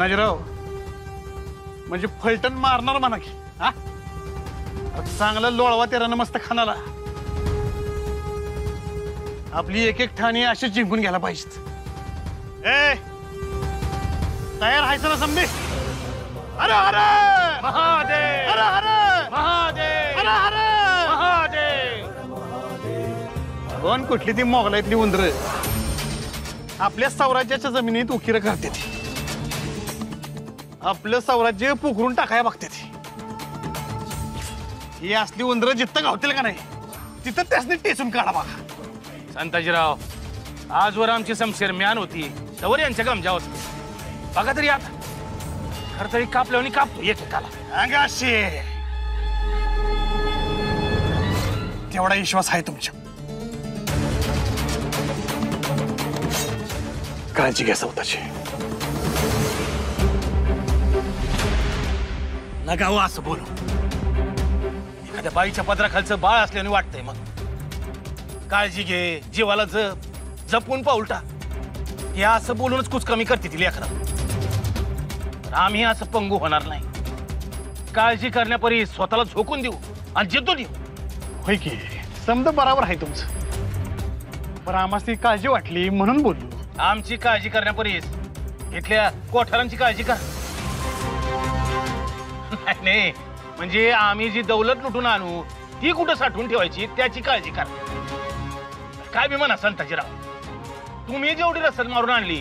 धनाजीराव म्हणजे फलटण मारणार म्हणा की हा? चांगला लोळवा त्याला मस्त खानाला. आपली एक एक ठाणी अशी जिंकून घ्यायला पाहिजेत. ए! तयार ना समजे? अरे अरे महादेव! अरे अरे महादेव! अरे अरे महादेव! कोण कुठली ती मोगलातली उंदर? आपल्या स्वराज्याच्या जमिनीत उकिर करते ती. आपलं स्वराज्य पुकरून टाकाय बघते ती. ही असली उंदर जिथं गावतील का नाही तिथं त्यासनी टेचून काढा बघा. संताजीराव आजवर आमची समशेर म्यान होती तवर यांच्या गमजा होत बघा तरी आता. खर तरी कापल्यावर कापतो एकेकाला अंगाशी तेवढा विश्वास आहे तुमच्या. काळजी घ्या स्वतःची नगावं असं बोलू एखाद्या बाईच्या पदराखालचं बाळ असल्याने वाटतंय मग काळजी घे जीवाला जप जपून पाऊल टाक हे असं बोलूनच कुच कमी करते ती लेकरा पण आम्ही असं पंगू होणार नाही काळजी करण्यापरी स्वतःला झोकून देऊ आणि जिद्दू देऊ होय की समज बरोबर आहे तुमचं पण आम्हाला ती काळजी वाटली म्हणून बोललो आमची काळजी करण्यापरीस इथल्या कोठारांची काळजी कर नाही म्हणजे जी दौलत लुटून आणू, ती कुठं साठवून ठेवायची, त्याची काळजी काय बी म्हणा संताजीराव तुम्ही जेवढी रसद मारून आणली,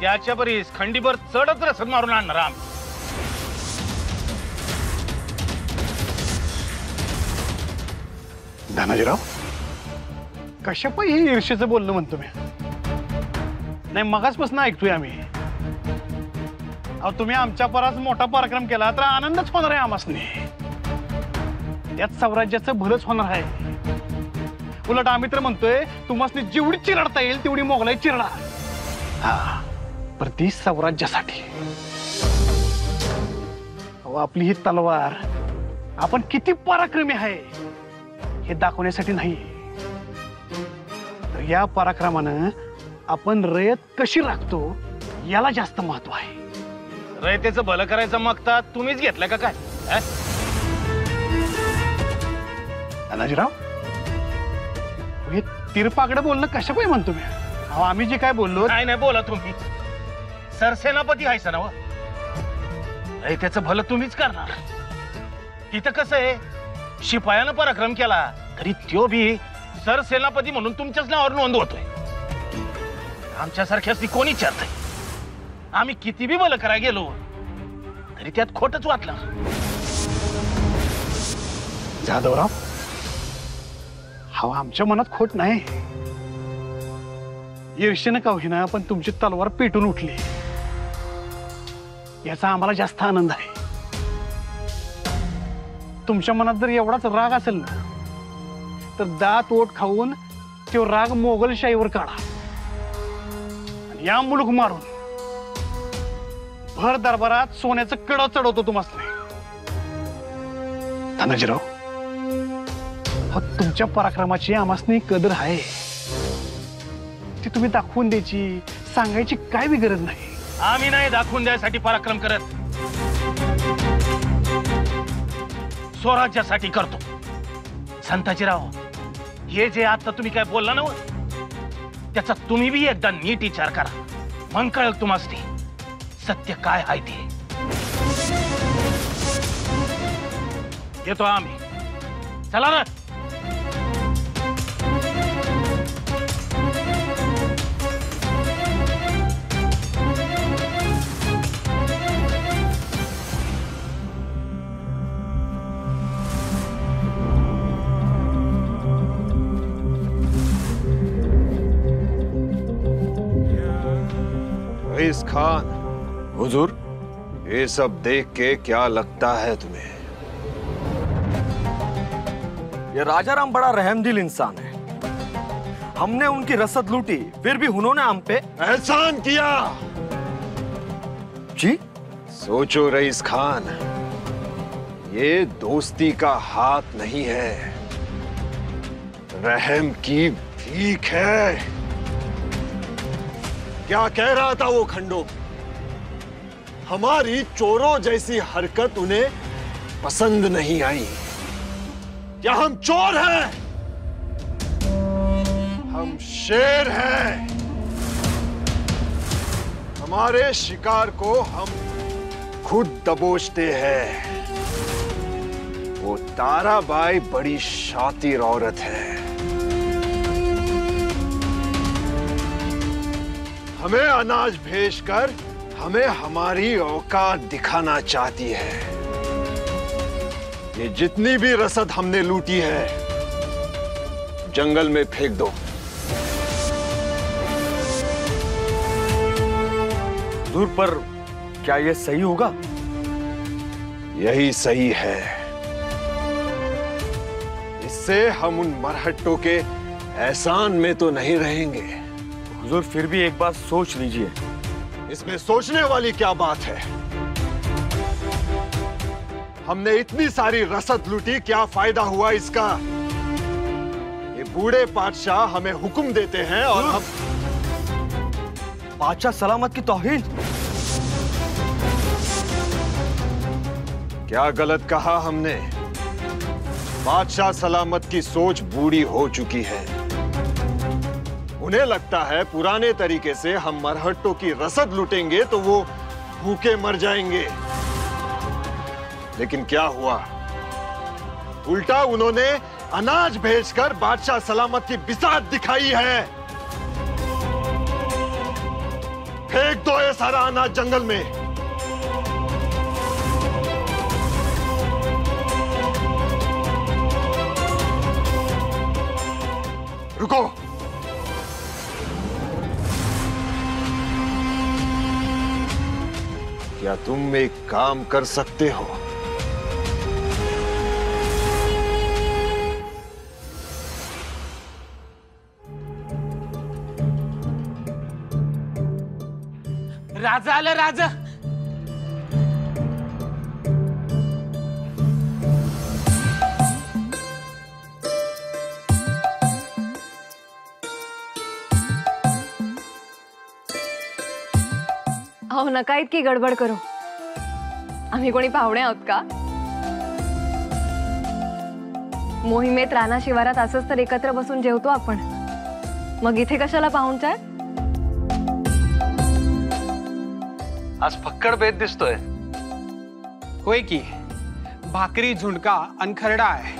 त्याच्या खंडीभर चढच रसद मारून आणणार धनाजीराव कशा पण हे ईर्षेचं म्हणतो मी? नाही मगाचपासून ऐकतोय आम्ही. अहो, तुम्ही आमच्या मोठा पराक्रम केला तर आनंदच होणार आहे आमासने त्यात स्वराज्याचं भलंच होणार आहे. उलट आम्ही तर म्हणतोय तुम्हाला जेवढी चिरडता येईल, तेवढी मोगलाई चिरडा पर आपली ही तलवार, आपण किती पराक्रमी आहे, हे दाखवण्यासाठी नाही. तर या पराक्रमानं आपण रयत कशी राखतो, याला जास्त महत्व आहे. रयतेचं भलं करायचं मागता तुम्हीच घेतलं का काय? अं? धनाजीराव हे तिरपाकडे बोलणं कशा पाहिजे म्हणतो मी? अहो आम्ही जे काय बोललो नाही नाही बोला तुम्ही. सरसेनापती हायसा ना त्याचं भलं तुम्हीच करणार. तिथं कसं आहे? शिपायानं पराक्रम केला तरी त्यो बी सरसेनापती म्हणून तुमच्याच नावावर नोंद होतोय. आमच्यासारख्याच ती कोणी विचारतंय? आम्ही किती बी भलं करा गेलो, तरी त्यात खोटच वाटलं. जाधवराव हवा मनात खोट नाही. ईर्षेनं का होईना पण तुमची तलवार पेटून उठली. आम्हाला जास्त आनंद आहे. तुमच्या मनात जर एवढाच राग असेल ना, तर दात ओट खाऊन तो राग मोगलशाहीवर काढा. मुलूक मारून भर दरबारात सोन्याचं कडं चढवतो तुम्हाला धनाजीराव अहो, तुमच्या पराक्रमाची आमासनी कदर आहे. ती तुम्ही दाखवून द्यायची सांगायची काय बी गरज नाही. आम्ही नाही दाखवून द्यायसाठी पराक्रम करत. स्वराज्यासाठी करतो. संताजी राव हे जे आता तुम्ही काय बोलला ना हो, त्याचा तुम्ही बी एकदा नीट विचार करा. मग कळेल तुम्हाला सत्य काय आहे ते? येतो आम्ही. चला ना. रईस खान हुजूर? ये सब देख के क्या लगता है तुम्हें? ये राजाराम बड़ा रहमदिल इंसान है। हमने उनकी रसद लूटी, फिर भी उन्होंने हम पे एहसान किया। जी? सोचो रईस खान, ये दोस्ती का हाथ नहीं है। रहम की भीख है। क्या कह रहा था वो खंडो? हमारी चोरों जैसी हरकत उन्हें पसंद नहीं आई। क्या हम चोर हैं? हम शेर हैं। हमारे शिकार को हम खुद दबोचते हैं। वो ताराबाई बड़ी शातिर औरत है। हमें अनाज भेजकर हमें हमारी औकात दिखाना चाहती है। ये जितनी भी रसद हमने लूटी है, जंगल में फेंक दो। दूर पर क्या यह सही होगा? यही सही है। इससे हम उन मरहट्टों के एहसान में तो नहीं रहेंगे। हुजूर, फिर भी एक बात सोच लीजिए। इसमें सोचने वाली क्या बात है? हमने इतनी सारी रसद लूटी क्या फ़ायदा हुआ इसका? ये बूढ़े पातशाह हमें हुक्म देते हैं और हम बादशाह सलामत की तौहीन। क्या गलत कहा हमने? बादशाह सलामत की सोच बूढ़ी हो चुकी है। उन्हें लगता है पुराने तरीके से हम मरहट्टों की रसद लूटेंगे तो वो भूखे मर जाएँगे। लेकिन क्या हुआ? उल्टा उन्होंने अनाज भेजकर बादशाह सलामत की बिसात दिखाई है। फेंक दो ये सारा अनाज जंगल में। रुको। क्या तुम एक काम कर सकते हो? राजा आला राजा। अहो नका इतकी गडबड करू. आम्ही कोणी पाहुणे आहोत का? मोहिमेत राणा शिवारात असंच तर एकत्र बसून जेवतो आपण. मग इथे कशाला पाहुणचार आज फक्कड बेत दिसतोय. होय की? भाकरी झुणका आणि खरडा आहे.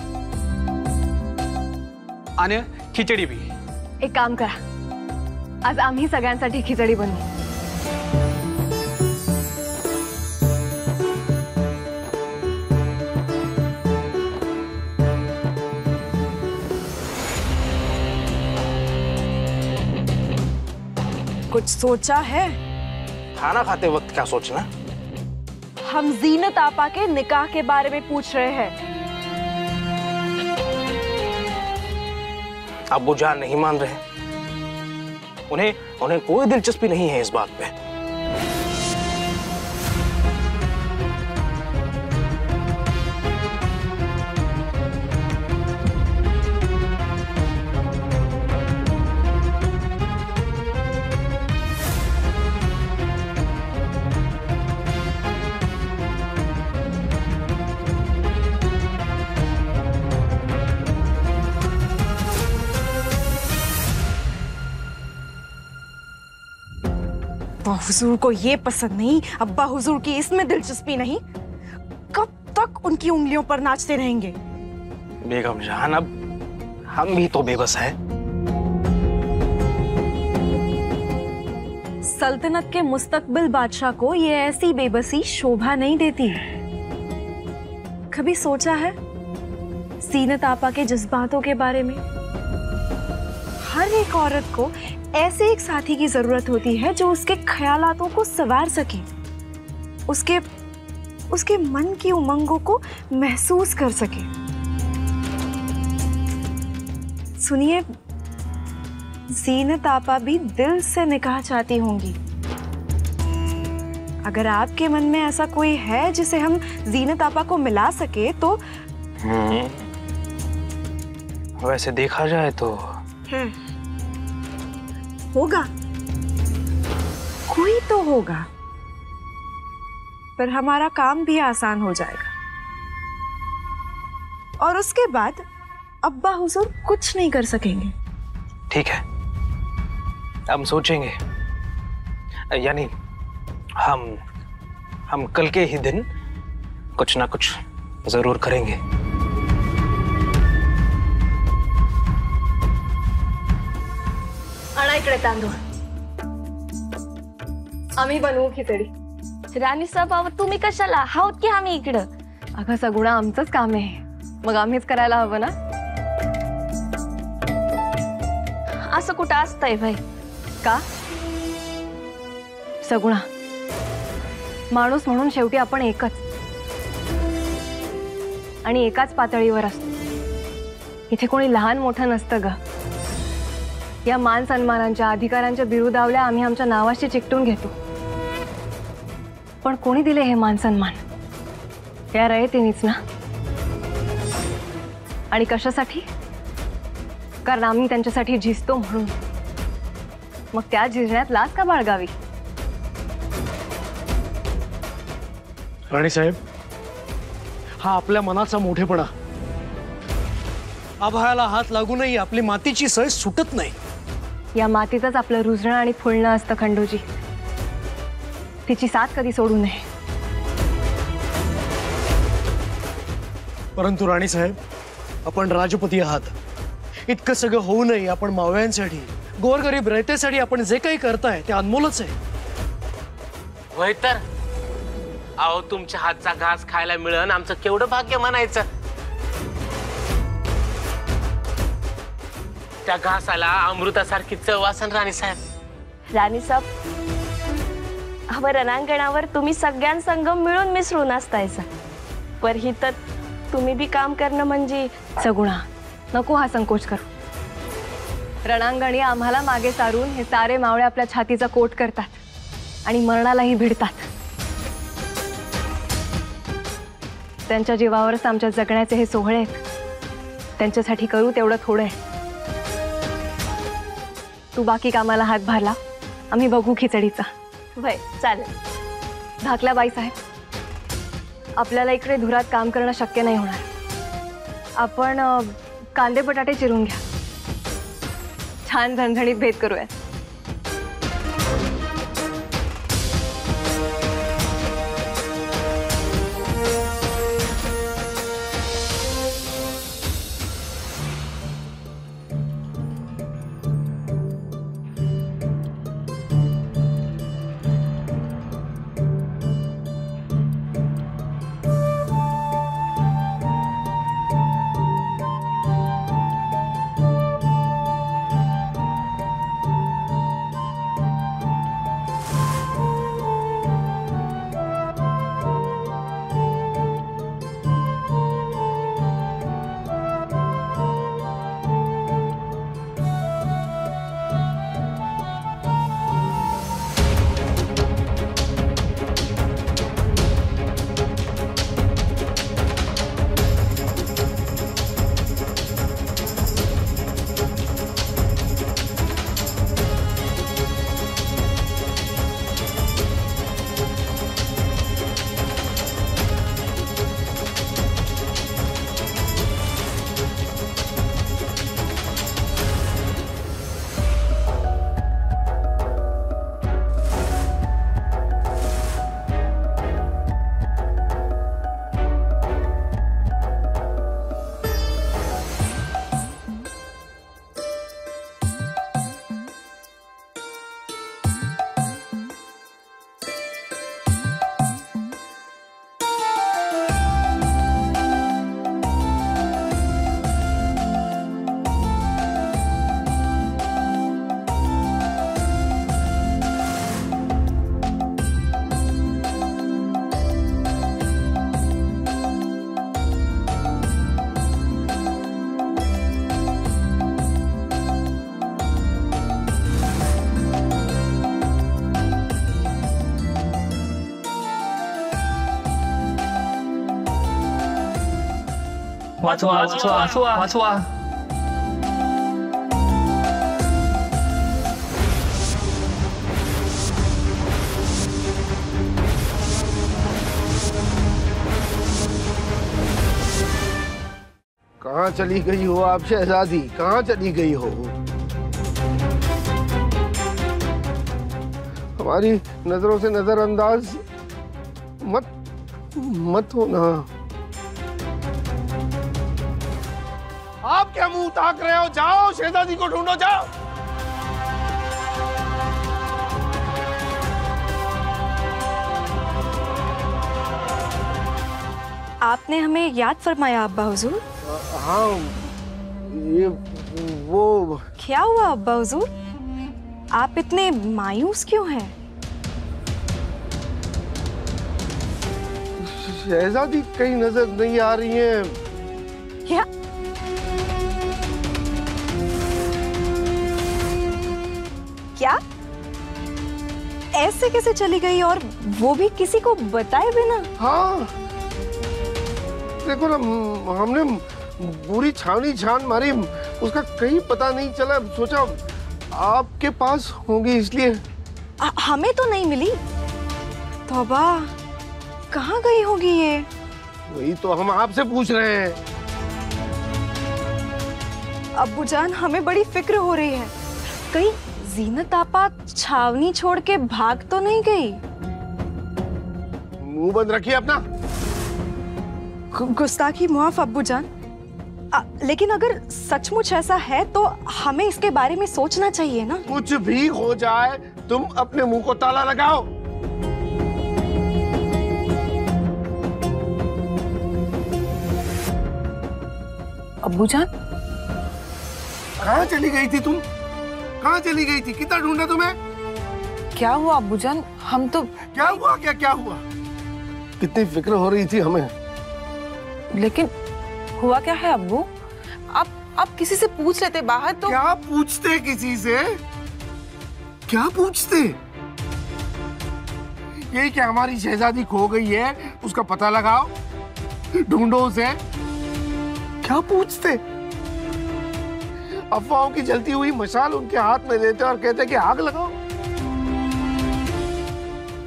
आणि खिचडी बी. एक काम करा. आज आम्ही सगळ्यांसाठी खिचडी बनवू. कुछ सोचा है? खाना खाते वक्त क्या सोचना? हम जीनत आपा के निकाह के बारे में पूछ रहे हैं। अबू जान नहीं मान रहे। उन्हें उन्हें कोई दिलचस्पी नहीं है इस बात पे हुजूर को ये पसंद नहीं अब्बा हुजूर की इसमें दिलचस्पी नहीं। कब तक उनकी उंगलियों पर नाचते रहेंगे? बेगम जान अब हम भी तो बेबस हैं। सल्तनत के मुस्तकबिल बादशाह को ये ऐसी बेबसी शोभा नहीं देती। कभी सोचा है? सीनत आपा के जज्बातों के बारे में? हर एक औरत को ऐसे एक साथी की ज़रूरत होती है जो उसके ख्यालातों को सवार सके। उसके उसके मन की उमंगों को महसूस कर सके। सुनिए जीनत आपा भी दिल से निकाह चाहती होंगी। अगर आपके मन में ऐसा कोई है जिसे हम जीनत आपा को मिला सके तो वैसे देखा जाए तो होगा। कोई तो होगा। पर हमारा काम भी आसान हो जाएगा। और उसके बाद अब्बा हुजूर कुछ नहीं कर सकेंगे। ठीक है। हम सोचेंगे। यानी हम हम कल के ही दिन कुछ ना कुछ ज़रूर करेंगे। आणा आम्ही बनवू खिचडी. राणी साहेब तुम्ही कशाला? आहोत की आम्ही इकडं? अगं सगुणा आमचंच काम आहे. मग आम्हीच करायला हवं ना? असं कुठं असतंय भाई का? सगुणा, माणूस म्हणून शेवटी आपण एकच. आणि एकाच पातळीवर असतो. इथे कोणी लहान मोठं नसतं ग. या मान सन्मानांच्या अधिकारांच्या बिरुदावल्या आम्ही आमच्या नावाशी चिकटून घेतो. पण कोणी दिले हे मान सन्मान? या रयतीनीच ना? आणि कशासाठी? कारण आम्ही त्यांच्यासाठी झिजतो मग त्या झिजण्यात लाज का बाळगावी? राणीसाहेब, हा आपल्या मनाचा मोठेपणा. आभाळाला हात लागूनही आपली मातीची सय सुटत नाही. या मातीतच आपलं रुजणं आणि फुलणं असतं खंडूजी. तिची साथ कधी सोडू नये. परंतु राणीसाहेब आपण राजपती आहात. इतकं सगळं होऊ नये आपण मावळ्यांसाठी. गोरगरीब रयतेसाठी आपण जे काही करताय ते अनमोलच आहे. होय तर? अहो तुमच्या हातचा घास खायला मिळन आमचं केवढं भाग्य म्हणायचं. त्या घासाला अमृतासारखी चव असन राणी साहेब. राणी रणांगणावर तुम्ही मिळून मिसळून असतायचा पर ही तर तुम्ही काम करणं म्हणजे सगुणा. नको हा संकोच करू. रणांगणी आम्हाला मागे सारून हे सारे मावळे आपल्या छातीचा कोट करतात आणि मरणालाही भिडतात. त्यांच्या जीवावरच आमच्या जगण्याचे हे सोहळे आहेत. त्यांच्यासाठी करू तेवढं थोडं आहे. तू बाकी कामाला हात भरला. आम्ही बघू खिचडीचा. वय चालेल. धाकला बाई साहेब आपल्याला इकडे धुरात काम करना शक्य नहीं होना आपण अ, कांदे बटाटे चिरून घ्या. छान झणझणीत भेद करूया 不错啊，不错啊，不错啊，不错。啊！कहाँ चली गई हो आप शहजादी? कहाँ चली गई हो? हमारी नज़रों से नजरअंदाज मत मत होना। क्या ताक रहे हो? जाओ शहजादी को ढूंढो जाओ। आपने हमें याद फरमाया अब्बा हुजूर। हाँ ये वो क्या हुआ अब्बा हुजूर? आप इतने मायूस क्यों हैं? शहजादी कहीं नज़र नहीं आ रही है। क्या ऐसे कैसे चली गई और वो भी किसी को बताए बिना? हाँ। देखो ना हमने पूरी छावनी छान मारी उसका कहीं पता नहीं चला। सोचा आपके पास होंगी इसलिए। आ, हमें तो नहीं मिली। तौबा कहाँ गई होगी ये? वही तो हम आपसे पूछ रहे हैं। अब्बू जान हमें बड़ी फ़िक्र हो रही है। कहीं जीनत आपा छावनी छोड़ के भाग तो नहीं गई? मुँह बंद रखिए अपना। गुस्ताखी मुआफ अब्बू जान आ, लेकिन अगर सचमुच ऐसा है तो हमें इसके बारे में सोचना चाहिए ना? कुछ भी हो जाए तुम अपने मुँह को ताला लगाओ। अब्बू जान कहाँ चली गई थी तुम? कहाँ चली गई थी? कितना ढूंढा तुम्हें? क्या हुआ अब्बू हम तो क्या हुआ क्या? क्या हुआ? कितनी फ़िक्र हो रही थी हमें। लेकिन हुआ क्या है अब्बू? आप आप किसी से पूछ लेते बाहर तो क्या पूछते किसी से? क्या पूछते? यही क्या हमारी शहजादी खो गई है? उसका पता लगाओ। ढूंढो उसे। क्या पूछते? अफवाहों की जलती हुई मशाल उनके हाथ में देते और कहते कि आग लगाओ।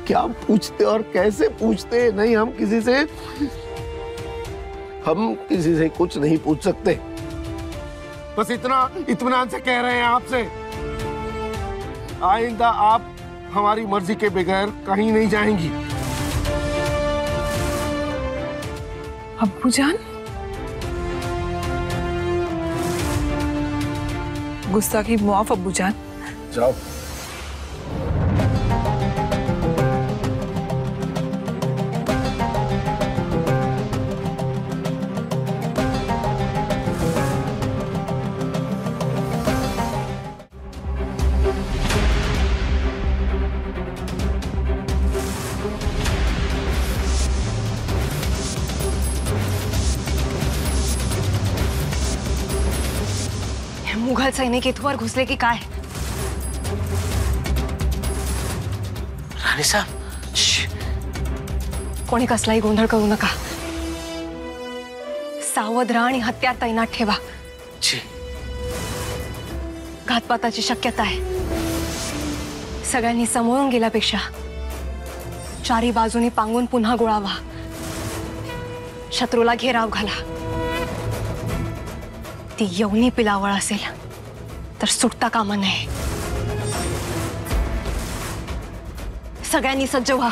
क्या पूछते और कैसे पूछते? नहीं, हम किसी से हम किसी से कुछ नहीं पूछ सकते। बस इतना, इत्मीनान से कह रहे हैं आपसे। आइंदा आप हमारी मर्ज़ी के बगैर कहीं नहीं जाएँगी। अब्बू जान गुस्ताखी मुआफ अबू जान। जाओ। सैनिक इथवर घुसले की काय? राणी साहेब. कोणी कसलाही गोंधळ करू नका. सावध राहा आणि हत्यार तैनात ठेवा. जी। घातपाताची शक्यता आहे. सगळ्यांनी समोरून गेल्यापेक्षा चारी बाजूनी पांगून पुन्हा गोळावा. शत्रूला घेराव घाला. ती यवनी पिलावळ असेल. तर सुटता काम नहीं सगळ्यांनी सज्ज व्हा.